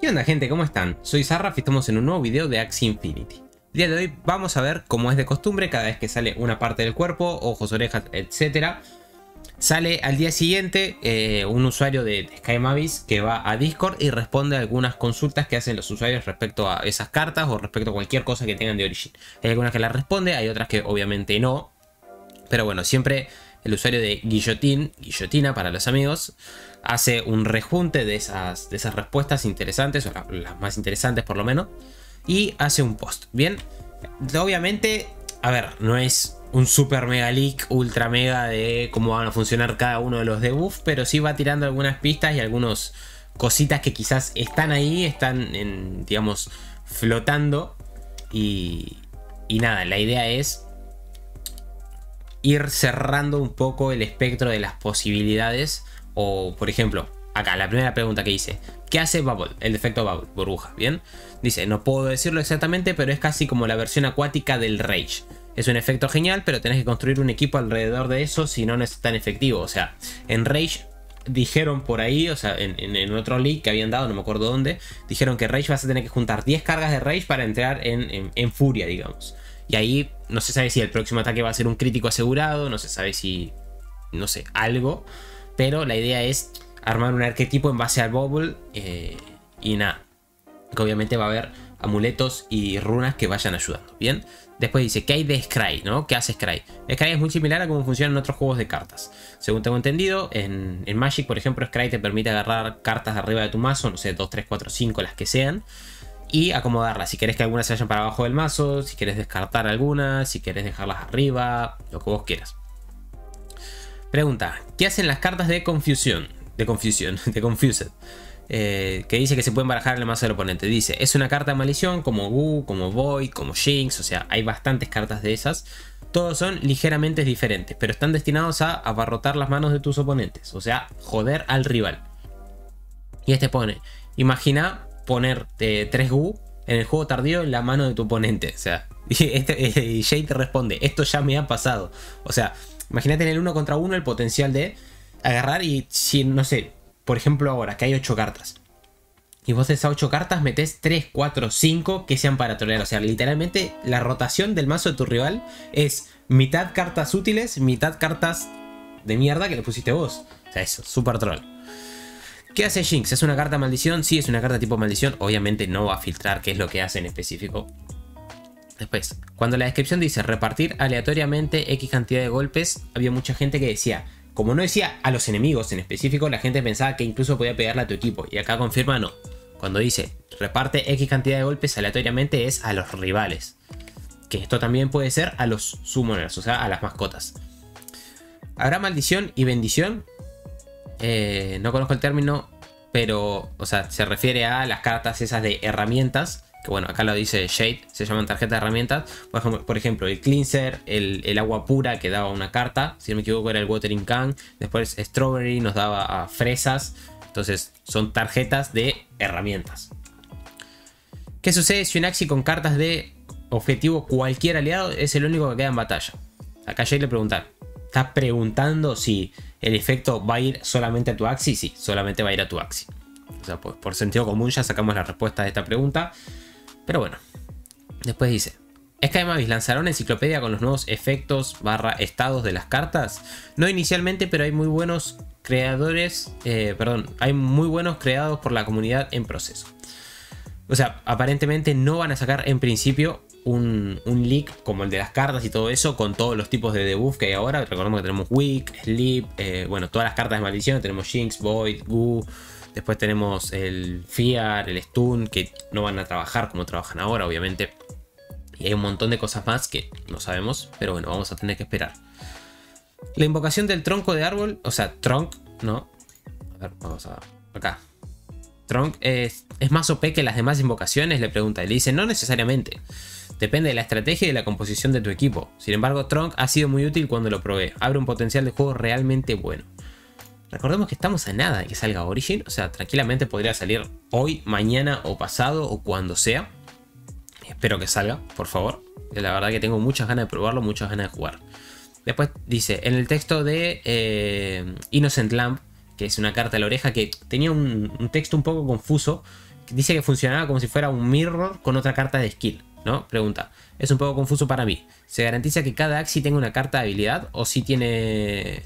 ¿Qué onda gente? ¿Cómo están? Soy Sarraf y estamos en un nuevo video de Axie Infinity. El día de hoy vamos a ver, como es de costumbre, cada vez que sale una parte del cuerpo, ojos, orejas, etc. Sale al día siguiente eh, un usuario de Sky Mavis que va a Discord y responde a algunas consultas que hacen los usuarios respecto a esas cartas o respecto a cualquier cosa que tengan de Origin. Hay algunas que las responde, hay otras que obviamente no. Pero bueno, siempre el usuario de Guillotín, Guillotina para los amigos, hace un rejunte de esas, de esas respuestas interesantes, o las más interesantes por lo menos, y hace un post. Bien, obviamente, a ver, no es un super mega leak, ultra mega de cómo van a funcionar cada uno de los debuffs, pero sí va tirando algunas pistas y algunas cositas que quizás están ahí, están, en, digamos, flotando. Y, y nada, la idea es ir cerrando un poco el espectro de las posibilidades o, por ejemplo, acá la primera pregunta que hice. ¿Qué hace Bubble? El defecto Bubble, burbuja, ¿bien? Dice, no puedo decirlo exactamente, pero es casi como la versión acuática del Rage. Es un efecto genial, pero tenés que construir un equipo alrededor de eso si no, no es tan efectivo. O sea, en Rage dijeron por ahí, o sea, en, otro leak que habían dado, no me acuerdo dónde, dijeron que Rage vas a tener que juntar 10 cargas de Rage para entrar en, en furia, digamos. Y ahí no se sabe si el próximo ataque va a ser un crítico asegurado, no se sabe si, no sé, algo. Pero la idea es armar un arquetipo en base al Bubble eh, y nada. Que obviamente va a haber amuletos y runas que vayan ayudando. Bien. Después dice, ¿qué hay de Scry? ¿no? ¿Qué hace Scry? Scry es muy similar a cómo funciona en otros juegos de cartas. Según tengo entendido, en, Magic, por ejemplo, Scry te permite agarrar cartas de arriba de tu mazo, no sé, 2, 3, 4, 5, las que sean, y acomodarlas. Si querés que algunas se vayan para abajo del mazo, si querés descartar algunas, si querés dejarlas arriba, lo que vos quieras. Pregunta, ¿qué hacen las cartas de confusión? De confusión, de confused. Eh, que dice que se pueden barajar en el mazo del oponente. Dice, es una carta de maldición como Gu, como Void, como Jinx, o sea, hay bastantes cartas de esas. Todos son ligeramente diferentes, pero están destinados a abarrotar las manos de tus oponentes, o sea, joder al rival. Y este pone, imagina poner 3 eh, Gu en el juego tardío en la mano de tu oponente, o sea, y, este, y Jade te responde, esto ya me ha pasado, o sea, Imagínate en el uno contra uno el potencial de agarrar y si, no sé, por ejemplo ahora que hay 8 cartas. Y vos de esas 8 cartas metes 3, 4, 5 que sean para trolear. O sea, literalmente la rotación del mazo de tu rival es mitad cartas útiles, mitad cartas de mierda que le pusiste vos. O sea, eso, super troll. ¿Qué hace Jinx? ¿Es una carta maldición? Sí, es una carta tipo maldición. Obviamente no va a filtrar qué es lo que hace en específico. Después, cuando la descripción dice repartir aleatoriamente X cantidad de golpes, había mucha gente que decía, como no decía a los enemigos en específico, la gente pensaba que incluso podía pegarle a tu equipo. Y acá confirma no. Cuando dice reparte X cantidad de golpes aleatoriamente es a los rivales. Que esto también puede ser a los summoners, o sea, a las mascotas. ¿Habrá maldición y bendición? Eh, no conozco el término, pero, o sea, se refiere a las cartas esas de herramientas que bueno, acá lo dice Shade, se llaman tarjetas de herramientas. Por ejemplo, el cleanser, el, agua pura que daba una carta, si no me equivoco era el watering can. Después strawberry nos daba fresas. Entonces son tarjetas de herramientas. ¿Qué sucede si un Axi con cartas de objetivo cualquier aliado es el único que queda en batalla? Acá Shade le pregunta, ¿está preguntando si el efecto va a ir solamente a tu Axi? Sí, solamente va a ir a tu Axi. O sea, por, por sentido común ya sacamos la respuesta de esta pregunta. Pero bueno. Después dice. Sky Mavis lanzará una enciclopedia con los nuevos efectos barra estados de las cartas. No inicialmente, pero hay muy buenos creadores. Eh, perdón, hay muy buenos creados por la comunidad en proceso. O sea, aparentemente no van a sacar en principio un, leak como el de las cartas y todo eso con todos los tipos de debuff que hay ahora. Recordemos que tenemos Weak, Sleep, eh, bueno, todas las cartas de maldición. Tenemos Jinx, Void, Goo. Después tenemos el Fear, el Stun, que no van a trabajar como trabajan ahora, obviamente. Y hay un montón de cosas más que no sabemos, pero bueno, vamos a tener que esperar. La invocación del tronco de árbol, o sea, Trunk, ¿no? A ver, vamos a... Acá. Trunk es, es más OP que las demás invocaciones, le pregunta. Y le dice, no necesariamente. Depende de la estrategia y de la composición de tu equipo. Sin embargo, Trunk ha sido muy útil cuando lo probé. Abre un potencial de juego realmente bueno. Recordemos que estamos a nada de que salga Origin, o sea, tranquilamente podría salir hoy, mañana o pasado o cuando sea. Espero que salga, por favor. La verdad que tengo muchas ganas de probarlo, muchas ganas de jugar. Después dice, en el texto de eh, Innocent Lamp, que es una carta a la oreja que tenía un, texto un poco confuso, dice que funcionaba como si fuera un mirror con otra carta de skill, ¿no? Pregunta. Es un poco confuso para mí. ¿Se garantiza que cada Axi tenga una carta de habilidad o si tiene...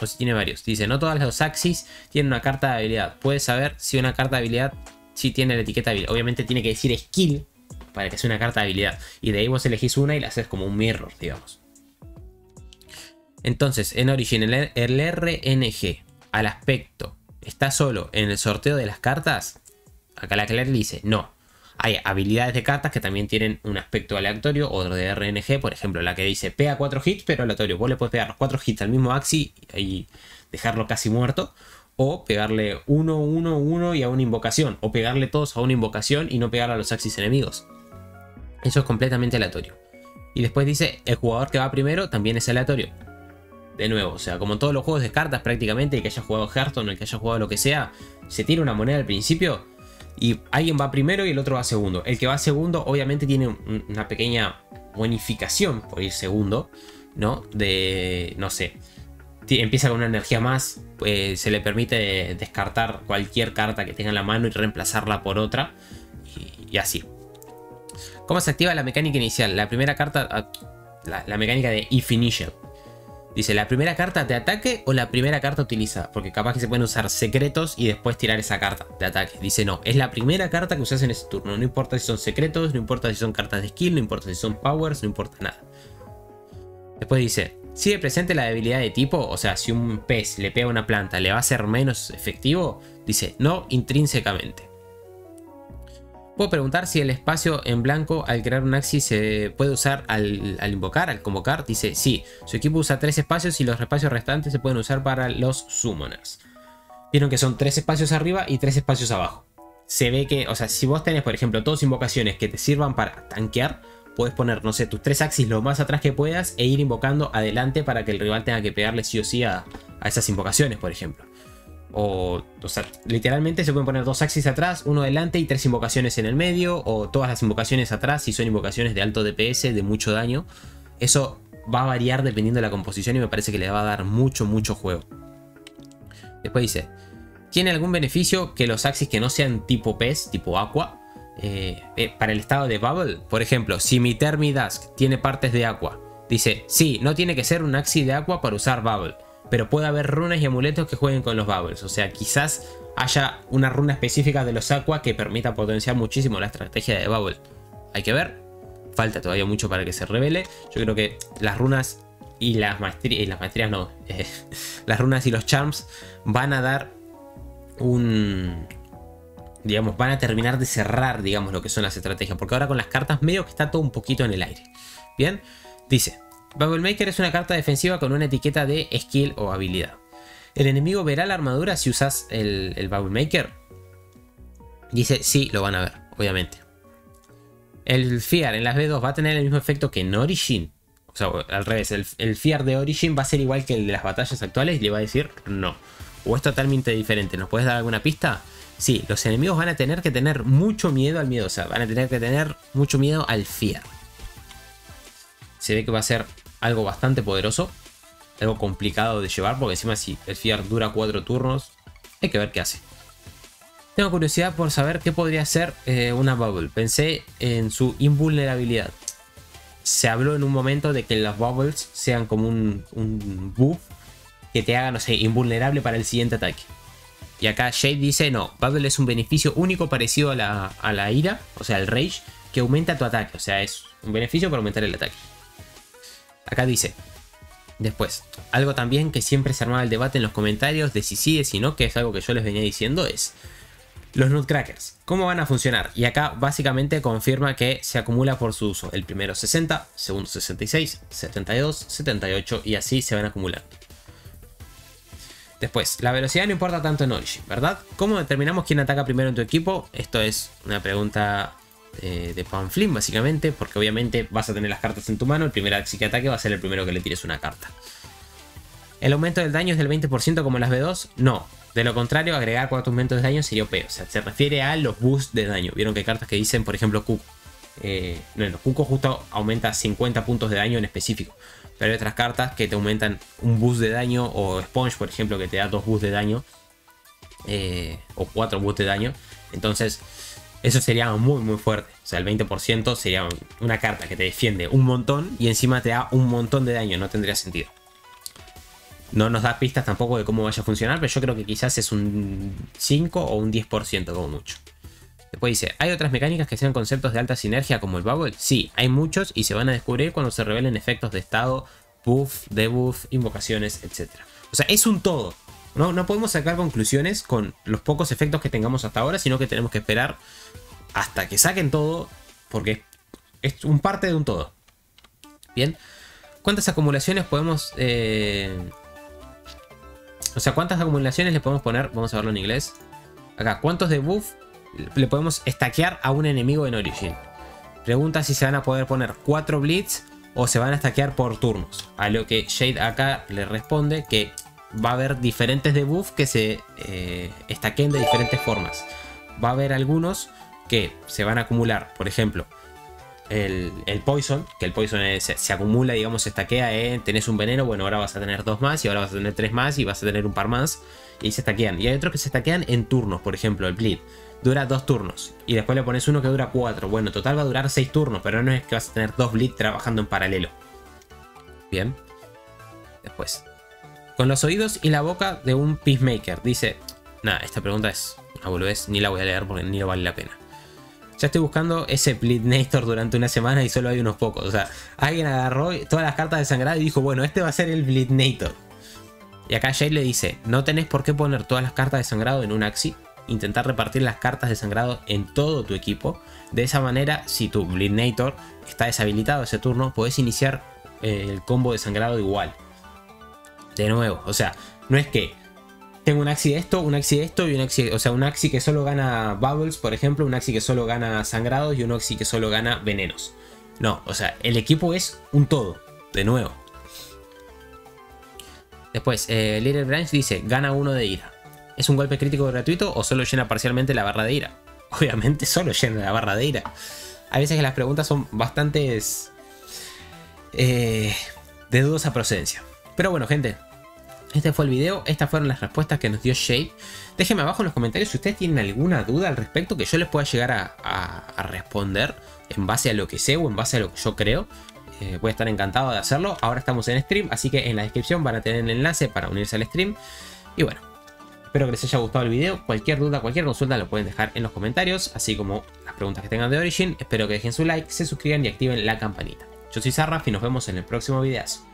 O si tiene varios. Dice, no todos los Axis tienen una carta de habilidad. Puedes saber si una carta de habilidad si tiene la etiqueta de habilidad. Obviamente tiene que decir skill para que sea una carta de habilidad. Y de ahí vos elegís una y la haces como un mirror, digamos. Entonces, en Origin, el, RNG al aspecto está solo en el sorteo de las cartas. Acá la Claire dice, no. Hay habilidades de cartas que también tienen un aspecto aleatorio, otro de RNG, por ejemplo, la que dice pega 4 hits, pero aleatorio. Vos le puedes pegar los 4 hits al mismo Axi y dejarlo casi muerto. O pegarle 1, 1, 1 y a una invocación. O pegarle todos a una invocación y no pegar a los Axis enemigos. Eso es completamente aleatorio. Y después dice, el jugador que va primero también es aleatorio. De nuevo, o sea, como todos los juegos de cartas prácticamente, el que haya jugado Hearthstone, el que haya jugado lo que sea, se tira una moneda al principio y alguien va primero y el otro va segundo. El que va segundo obviamente tiene una pequeña bonificación por ir segundo, ¿no? De, no sé, empieza con una energía más, pues se le permite descartar cualquier carta que tenga en la mano y reemplazarla por otra y así. ¿Cómo se activa la mecánica inicial? La primera carta, ah, la, mecánica de If Initial. Dice, ¿la primera carta de ataque o la primera carta utiliza? Porque capaz que se pueden usar secretos y después tirar esa carta de ataque. Dice, no, es la primera carta que usas en ese turno. No importa si son secretos, no importa si son cartas de skill, no importa si son powers, no importa nada. Después dice, sigue presente la debilidad de tipo, o sea, si un pez le pega a una planta, ¿le va a ser menos efectivo? Dice, no intrínsecamente. Puedo preguntar si el espacio en blanco al crear un axis se puede usar al, invocar, al convocar. Dice, sí, su equipo usa tres espacios y los espacios restantes se pueden usar para los summoners. Vieron que son tres espacios arriba y tres espacios abajo. Se ve que, o sea, si vos tenés, por ejemplo, dos invocaciones que te sirvan para tanquear, puedes poner, no sé, tus tres axis lo más atrás que puedas e ir invocando adelante para que el rival tenga que pegarle sí o sí a esas invocaciones, por ejemplo. O, o sea, literalmente se pueden poner dos axis atrás, uno adelante y tres invocaciones en el medio, o todas las invocaciones atrás si son invocaciones de alto DPS, de mucho daño. Eso va a variar dependiendo de la composición y me parece que le va a dar mucho, mucho juego. Después dice, ¿tiene algún beneficio que los axis que no sean tipo pez, tipo aqua, eh, eh, para el estado de Bubble? Por ejemplo, si mi Dusk tiene partes de aqua, dice, sí, no tiene que ser un axis de aqua para usar Bubble pero puede haber runas y amuletos que jueguen con los bubbles. O sea, quizás haya una runa específica de los aqua que permita potenciar muchísimo la estrategia de bubble. Hay que ver. Falta todavía mucho para que se revele. Yo creo que las runas y las maestrías, y las maestrías no, eh, las runas y los charms van a dar un, digamos, van a terminar de cerrar, digamos, lo que son las estrategias. Porque ahora con las cartas medio que está todo un poquito en el aire. Bien, dice, Bubble Maker es una carta defensiva con una etiqueta de skill o habilidad. ¿El enemigo verá la armadura si usas el, el Bubble Maker? Dice, sí, lo van a ver, obviamente. El Fear en las B2 va a tener el mismo efecto que en Origin. O sea, al revés, el, el Fear de Origin va a ser igual que el de las batallas actuales y le va a decir no. O es totalmente diferente. ¿Nos puedes dar alguna pista? Sí, los enemigos van a tener que tener mucho miedo al miedo. O sea, van a tener que tener mucho miedo al Fear. Se ve que va a ser algo bastante poderoso. Algo complicado de llevar, porque encima si el Fiar dura 4 turnos, hay que ver qué hace. Tengo curiosidad por saber qué podría ser eh, una Bubble. Pensé en su invulnerabilidad. Se habló en un momento de que las Bubbles sean como un, buff que te haga, no sé, invulnerable para el siguiente ataque. Y acá Shade dice, no, Bubble es un beneficio único parecido a la, a la ira, o sea, el Rage, que aumenta tu ataque. O sea, es un beneficio para aumentar el ataque. Acá dice, después, algo también que siempre se armaba el debate en los comentarios de si sí, de si no, que es algo que yo les venía diciendo, es los Nutcrackers. ¿Cómo van a funcionar? Y acá básicamente confirma que se acumula por su uso. El primero 60, segundo 66, 72, 78 y así se van acumulando. Después, la velocidad no importa tanto en Origin, ¿verdad? ¿Cómo determinamos quién ataca primero en tu equipo? Esto es una pregunta eh, de Panflin, básicamente, porque obviamente vas a tener las cartas en tu mano, el primer Axi que ataque va a ser el primero que le tires una carta. ¿El aumento del daño es del 20% como las B2? No. De lo contrario, agregar 4 aumentos de daño sería OP. O sea, se refiere a los boosts de daño. Vieron que hay cartas que dicen, por ejemplo, Cuco. Eh, no, los Cuco justo aumenta 50 puntos de daño en específico. Pero hay otras cartas que te aumentan un boost de daño. O Sponge, por ejemplo, que te da 2 boosts de daño. Eh, o 4 boosts de daño Entonces, eso sería muy muy fuerte. O sea, el 20% sería una carta que te defiende un montón y encima te da un montón de daño. No tendría sentido. No nos da pistas tampoco de cómo vaya a funcionar, pero yo creo que quizás es un 5 o un 10% como mucho. Después dice, ¿hay otras mecánicas que sean conceptos de alta sinergia como el Bubble? Sí, hay muchos y se van a descubrir cuando se revelen efectos de estado, buff, debuff, invocaciones, etc. O sea, es un todo. No, no podemos sacar conclusiones con los pocos efectos que tengamos hasta ahora, sino que tenemos que esperar hasta que saquen todo, porque es un parte de un todo. Bien, ¿cuántas acumulaciones podemos... Eh, o sea, ¿cuántas acumulaciones le podemos poner? Vamos a verlo en inglés. Acá, ¿cuántos de buff le podemos stackear a un enemigo en Origin? Pregunta si se van a poder poner 4 Blitz o se van a stackear por turnos. A lo que Shade acá le responde que va a haber diferentes debuffs que se eh, de diferentes formas. Va a haber algunos que se van a acumular, por ejemplo, el, Poison, que el Poison se, acumula, digamos, se estaquea, eh, tenés un veneno, bueno, ahora vas a tener dos más y ahora vas a tener tres más y vas a tener un par más y se estaquean. Y hay otros que se estaquean en turnos, por ejemplo, el Bleed. Dura dos turnos y después le pones uno que dura cuatro. Bueno, total va a durar seis turnos, pero no es que vas a tener dos Bleed trabajando en paralelo. Bien. Después, con los oídos y la boca de un Peacemaker. Dice, nada, esta pregunta es una boludez, ni la voy a leer porque ni lo vale la pena. Ya estoy buscando ese Bleednator durante una semana y solo hay unos pocos. O sea, alguien agarró todas las cartas de sangrado y dijo, bueno, este va a ser el Bleednator. Y acá Jay le dice, no tenés por qué poner todas las cartas de sangrado en un Axi. Intentar repartir las cartas de sangrado en todo tu equipo. De esa manera, si tu Bleednator está deshabilitado ese turno, podés iniciar eh, el combo de sangrado igual de nuevo. O sea, no es que tengo un Axi de esto, un Axi de esto y un Axi, o sea, un Axi que solo gana Bubbles, por ejemplo, un Axi que solo gana sangrados y un Axi que solo gana venenos. No, o sea, el equipo es un todo, de nuevo. Después, eh, Little Branch dice, gana uno de ira. ¿Es un golpe crítico gratuito o solo llena parcialmente la barra de ira? Obviamente solo llena la barra de ira. Hay veces que las preguntas son bastantes eh, de dudosa procedencia. Pero bueno, gente, este fue el video, estas fueron las respuestas que nos dio Shade. Déjenme abajo en los comentarios si ustedes tienen alguna duda al respecto que yo les pueda llegar a, responder en base a lo que sé o en base a lo que yo creo. Eh, voy a estar encantado de hacerlo. Ahora estamos en stream, así que en la descripción van a tener el enlace para unirse al stream. Y bueno, espero que les haya gustado el video. Cualquier duda, cualquier consulta lo pueden dejar en los comentarios, así como las preguntas que tengan de Origin. Espero que dejen su like, se suscriban y activen la campanita. Yo soy Sarraf y nos vemos en el próximo video.